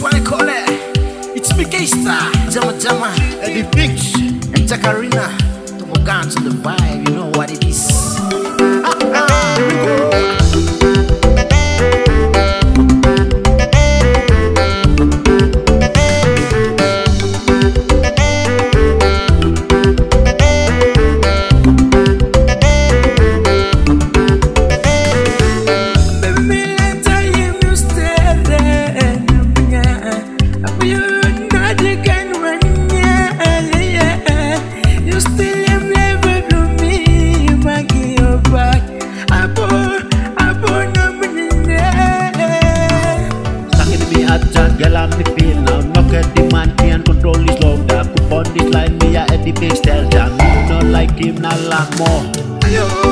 this one I call it. It's PK Star, Zama Zama, Eddie Bigz, and Zaka Rina. Don't on to the vibe, you know what it is. Girl, I'm the pain now. Knock at the man, can't control his love. That coupon this line, me, I at the base, tell Jan. not like him, now, lot more. Ayo.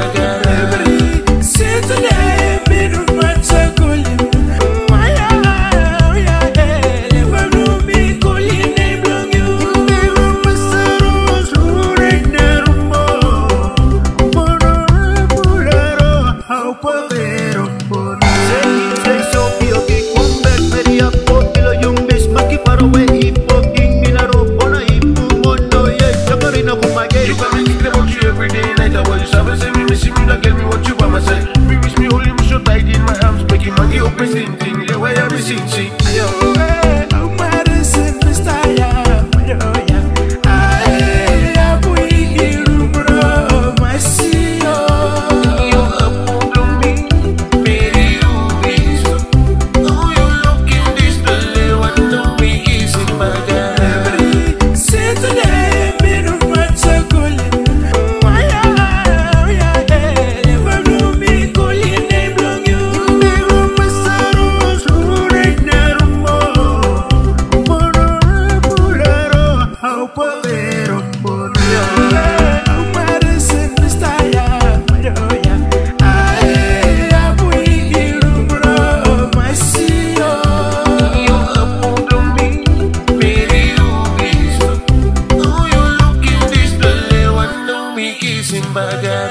gotta. 诶呦 lembaga